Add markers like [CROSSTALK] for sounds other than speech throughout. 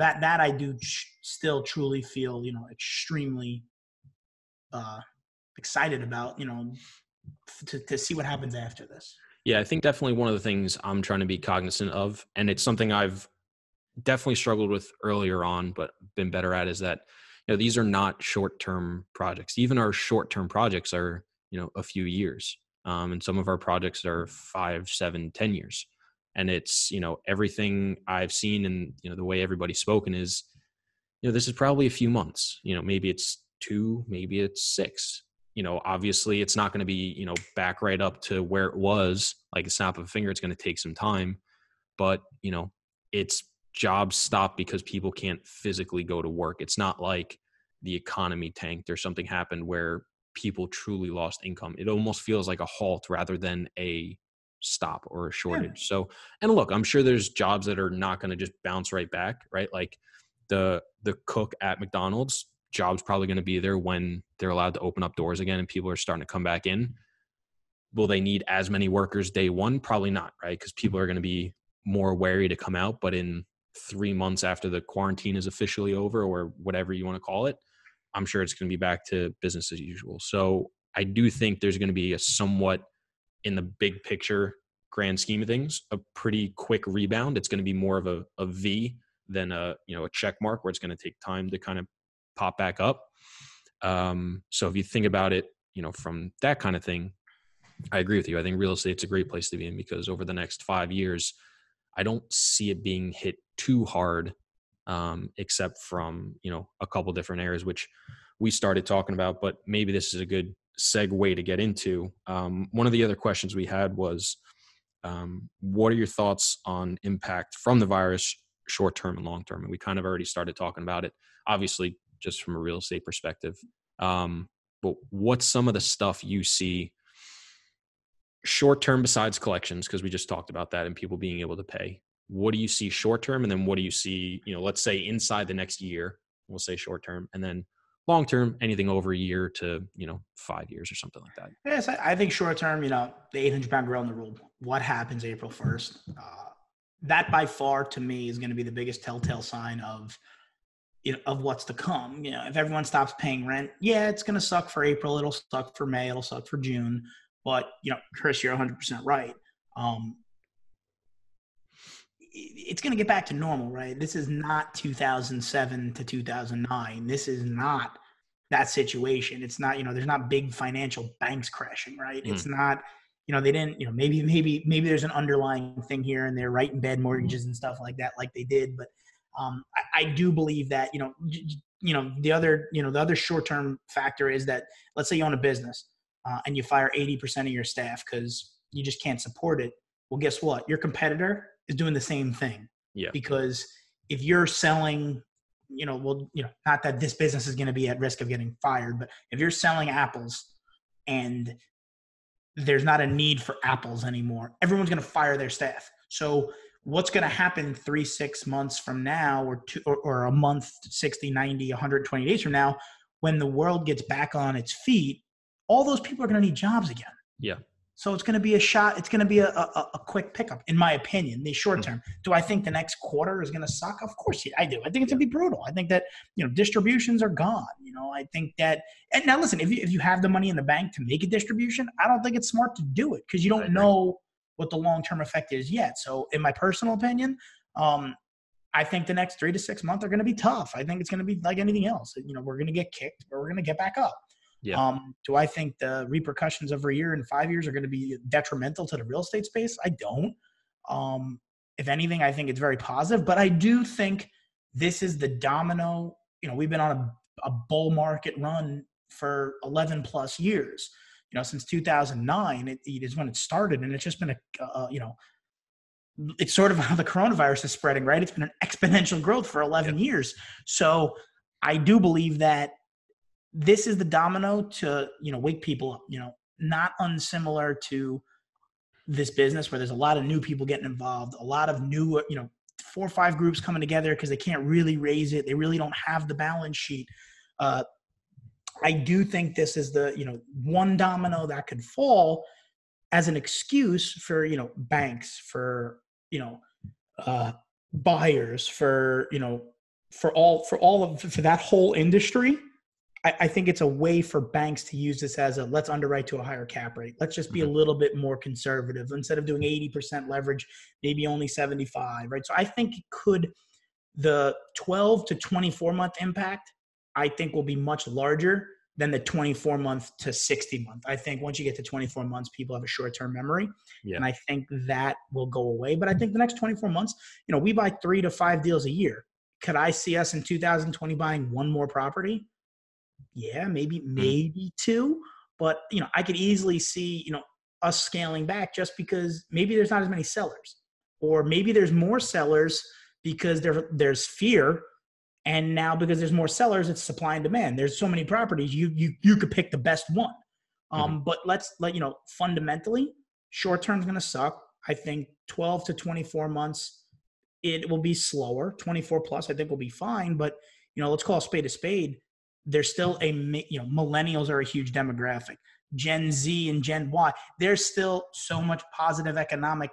that that I do ch- still truly feel you know extremely uh, excited about. You know, f- to to see what happens after this. Yeah, I think definitely one of the things I'm trying to be cognizant of, and it's something I've definitely struggled with earlier on, but been better at, is that you know these are not short-term projects. Even our short-term projects are you know a few years, um, and some of our projects are five, seven, ten years. And it's you know everything I've seen and you know the way everybody's spoken is you know this is probably a few months. You know maybe it's two, maybe it's six, you know, obviously it's not going to be, you know, back right up to where it was like a snap of a finger. It's going to take some time, but, you know, it's jobs stop because people can't physically go to work. It's not like the economy tanked or something happened where people truly lost income. It almost feels like a halt rather than a stop or a shortage. Yeah. So, and look, I'm sure there's jobs that are not going to just bounce right back, right? Like the the cook at McDonald's job's probably going to be there when they're allowed to open up doors again and people are starting to come back in. Will they need as many workers day one? Probably not, right? Because people are going to be more wary to come out. But in three months after the quarantine is officially over, or whatever you want to call it, I'm sure it's going to be back to business as usual. So I do think there's going to be a somewhat, in the big picture, grand scheme of things, a pretty quick rebound. It's going to be more of a, a V than a you know a check mark where it's going to take time to kind of pop back up. Um, so if you think about it, you know, from that kind of thing, I agree with you. I think real estate's a great place to be in because over the next five years, I don't see it being hit too hard, um, except from you know a couple different areas which we started talking about. But maybe this is a good segue to get into. Um, one of the other questions we had was, um, what are your thoughts on impact from the virus, short term and long term? And we kind of already started talking about it. Obviously, just from a real estate perspective. Um, but what's some of the stuff you see short term besides collections? Because we just talked about that and people being able to pay. What do you see short term? And then what do you see, you know, let's say inside the next year, we'll say short term. And then long term, anything over a year to, you know, five years or something like that. Yes, I think short term, you know, the 800 pound gorilla in the room, what happens April 1st? Uh, that by far to me is going to be the biggest telltale sign of you know, of what's to come. You know, if everyone stops paying rent, yeah, it's going to suck for April. It'll suck for May. It'll suck for June. But you know, Chris, you're 100 percent right. Um, it's going to get back to normal, right? This is not 2007 to 2009. This is not that situation. It's not, you know, there's not big financial banks crashing, right? Mm. It's not, you know, they didn't, you know, maybe, maybe, maybe there's an underlying thing here and they're right in bed mortgages and stuff like that, like they did. But um, I, I, do believe that you know you know the other you know the other short term factor is that let's say you own a business uh, and you fire 80% of your staff because you just can't support it well guess what your competitor is doing the same thing yeah. because if you're selling you know well you know not that this business is going to be at risk of getting fired but if you're selling apples and there's not a need for apples anymore everyone's going to fire their staff. So what's going to happen three six months from now or two or, or, a month 60 90 120 days from now when the world gets back on its feet all those people are going to need jobs again. Yeah so it's going to be a shot it's going to be a, a, a, quick pickup in my opinion the short mm-hmm. term mm-hmm. do i think the next quarter is going to suck of course i do i think it's going to be brutal i think that you know distributions are gone you know i think that and now listen if you, if you have the money in the bank to make a distribution i don't think it's smart to do it because you don't know what the long term effect is yet. So, in my personal opinion, um, I think the next three to six months are going to be tough. I think it's going to be like anything else. You know, we're going to get kicked, but we're going to get back up. Yeah. Um, do I think the repercussions of a year and five years are going to be detrimental to the real estate space? I don't. Um, if anything, I think it's very positive. But I do think this is the domino. You know, we've been on a, a bull market run for 11 plus years you know since 2009 it, it is when it started and it's just been a uh, you know it's sort of how the coronavirus is spreading right it's been an exponential growth for 11 yeah. years so i do believe that this is the domino to you know wake people up you know not unsimilar to this business where there's a lot of new people getting involved a lot of new you know four or five groups coming together because they can't really raise it they really don't have the balance sheet uh, I do think this is the, you know, one domino that could fall as an excuse for, you know, banks, for, you know, uh, buyers, for, you know, for all for all of for that whole industry, I, I, think it's a way for banks to use this as a let's underwrite to a higher cap rate. Let's just be mm-hmm. a little bit more conservative instead of doing 80% leverage, maybe only 75, right? So I think it could the 12 to 24 month impact, I think will be much larger than the 24 month to 60 month. I think once you get to 24 months, people have a short term memory. Yeah. And I think that will go away. But I think the next 24 months, you know, we buy three to five deals a year. Could I see us in 2020 buying one more property? Yeah, maybe, hmm. maybe two. But, you know, I could easily see, you know, us scaling back just because maybe there's not as many sellers. Or maybe there's more sellers because there, there's fear and now because there's more sellers it's supply and demand there's so many properties you you you could pick the best one um mm-hmm. but let's let you know fundamentally short term's going to suck i think 12 to 24 months it will be slower 24 plus i think will be fine but you know let's call a spade a spade there's still a you know millennials are a huge demographic gen z and gen y there's still so much positive economic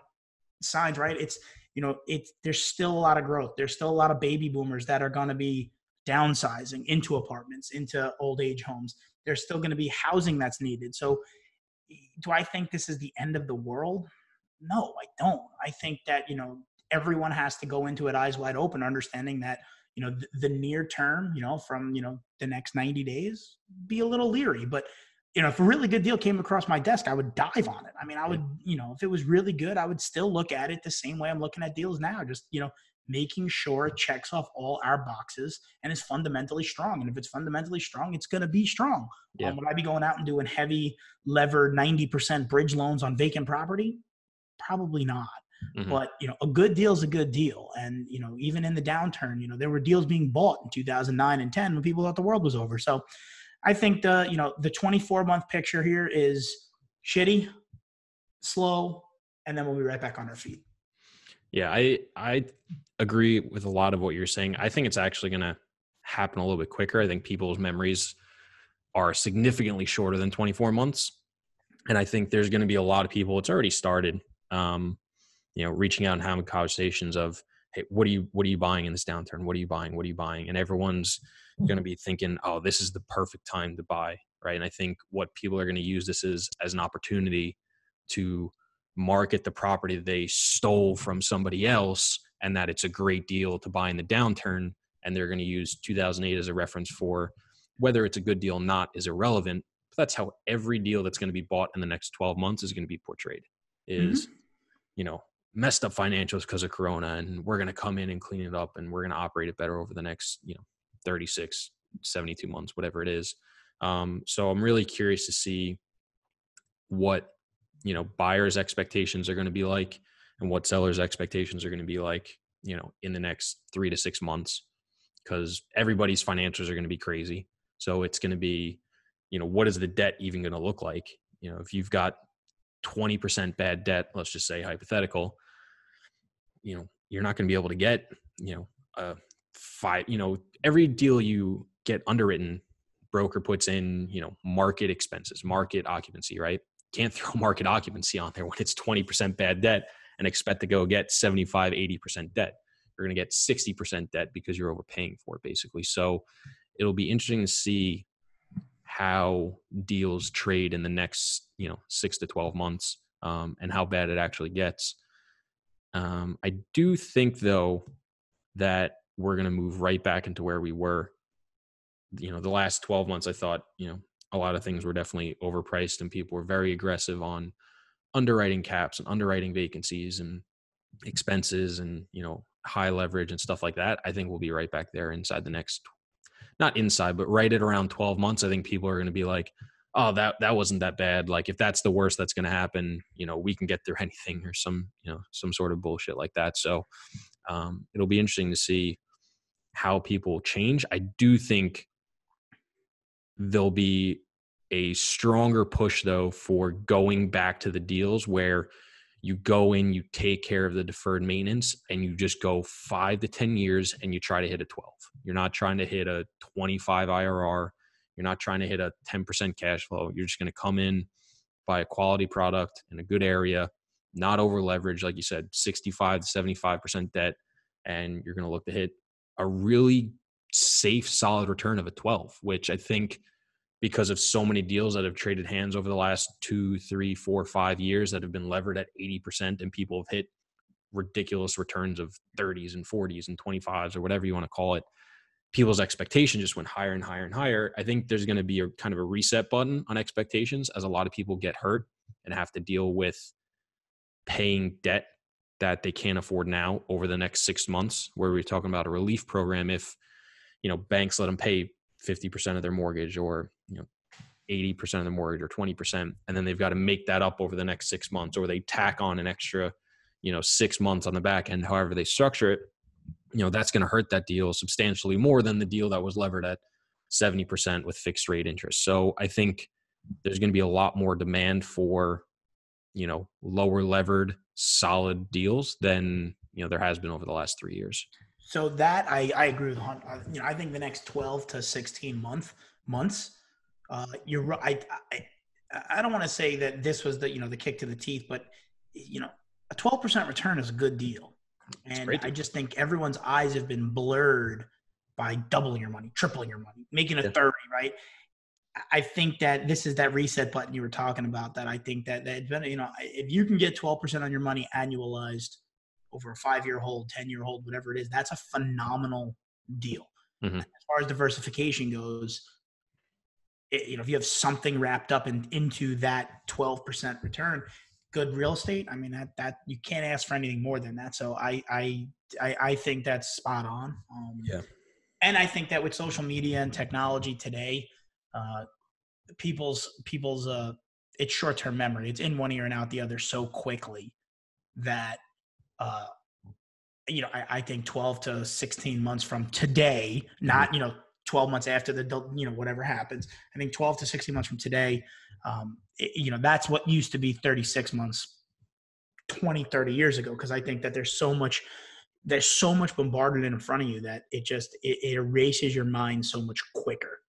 signs right it's you know, it's there's still a lot of growth. There's still a lot of baby boomers that are going to be downsizing into apartments, into old age homes. There's still going to be housing that's needed. So, do I think this is the end of the world? No, I don't. I think that, you know, everyone has to go into it eyes wide open, understanding that, you know, the, the near term, you know, from, you know, the next 90 days, be a little leery. But you know, if a really good deal came across my desk, I would dive on it. I mean, I would, you know, if it was really good, I would still look at it the same way I'm looking at deals now. Just, you know, making sure it checks off all our boxes and is fundamentally strong. And if it's fundamentally strong, it's going to be strong. Yeah. Um, would I be going out and doing heavy levered 90% bridge loans on vacant property? Probably not. Mm-hmm. But you know, a good deal is a good deal, and you know, even in the downturn, you know, there were deals being bought in 2009 and 10 when people thought the world was over. So, I think the you know the 24 month picture here is shitty, slow, and then we'll be right back on our feet. Yeah, I I agree with a lot of what you're saying. I think it's actually going to happen a little bit quicker. I think people's memories are significantly shorter than 24 months, and I think there's going to be a lot of people. It's already started. Um, you know, reaching out and having conversations of, hey, what are you what are you buying in this downturn? What are you buying? What are you buying? And everyone's going to be thinking, oh, this is the perfect time to buy, right? And I think what people are going to use this as as an opportunity to market the property they stole from somebody else, and that it's a great deal to buy in the downturn. And they're going to use 2008 as a reference for whether it's a good deal or not is irrelevant. But that's how every deal that's going to be bought in the next 12 months is going to be portrayed. Is mm-hmm. you know messed up financials because of corona and we're going to come in and clean it up and we're going to operate it better over the next you know 36, 72 months, whatever it is. Um, so I'm really curious to see what you know buyers' expectations are going to be like and what sellers' expectations are going to be like, you know, in the next three to six months, because everybody's financials are going to be crazy. So it's going to be, you know, what is the debt even going to look like? You know, if you've got 20% bad debt, let's just say hypothetical, you know, you're not going to be able to get, you know, a five, you know, every deal you get underwritten, broker puts in, you know, market expenses, market occupancy, right? Can't [LAUGHS] throw market occupancy on there when it's 20% bad debt and expect to go get 75, 80% debt. You're going to get 60% debt because you're overpaying for it basically. So it'll be interesting to see how deals trade in the next, you know, six to 12 months um, and how bad it actually gets. Um, I do think though that we're going to move right back into where we were. You know, the last 12 months, I thought, you know, a lot of things were definitely overpriced and people were very aggressive on underwriting caps and underwriting vacancies and expenses and, you know, high leverage and stuff like that. I think we'll be right back there inside the next, not inside, but right at around 12 months. I think people are going to be like, oh that that wasn't that bad like if that's the worst that's going to happen you know we can get through [LAUGHS] anything or some you know some sort of bullshit like that so um, it'll be interesting to see how people change. I do think there'll be a stronger push though for going back to the deals where you go in, you take care of the deferred maintenance, and you just go five to 10 years and you try to hit a 12. You're not trying to hit a 25 IRR. You're not trying to hit a 10% cash flow. You're just going to come in, buy a quality product in a good area, not over leverage, like you said, 65 to 75% debt, and you're going to look to hit a really safe, solid return of a 12, which I think because of so many deals that have traded hands over the last two, three, four, five years that have been levered at 80% and people have hit ridiculous returns of 30s and 40s and 25s or whatever you want to call it. People's expectation just went higher and higher and higher. I think there's going to be a kind of a reset button on expectations as a lot of people get hurt and have to deal with paying debt that they can't afford now over the next six months, where we're talking about a relief program if you know banks let them pay 50% of their mortgage or you know 80% of the mortgage or 20% and then they've got to make that up over the next six months or they tack on an extra you know six months on the back end however they structure it you know that's going to hurt that deal substantially more than the deal that was levered at 70% with fixed rate interest so i think there's going to be a lot more demand for you know lower levered solid deals than you know there has been over the last three years so that I, I agree with Hunt. You know, I think the next 12 to 16 month months, uh, you're right. I, I, I don't want to say that this was the, you know, the kick to the teeth, but you know, a 12% return is a good deal. And I just think everyone's eyes have been blurred by doubling your money, tripling your money, making a yeah. 30, right? I think that this is that reset button you were talking about. That I think that that you know, if you can get 12% on your money annualized, over a five year hold, 10 year hold, whatever it is, that's a phenomenal deal. Mm-hmm. As far as diversification goes, it, you know, if you have something wrapped up in, into that 12% return, good real estate, I mean, that, that you can't ask for anything more than that. So I, I, I, I think that's spot on. Um, yeah. And I think that with social media and technology today, uh, people's, people's, uh, it's short term memory. It's in one ear and out the other so quickly that uh, you know, I, I, think 12 to 16 months from today, not, mm-hmm. you know, 12 months after the, you know, whatever happens. I think 12 to 16 months from today, um, it, you know, that's what used to be 36 months 20, 30 years ago. Cause I think that there's so much, there's so much bombarded in front of you that it just, it, it erases your mind so much quicker.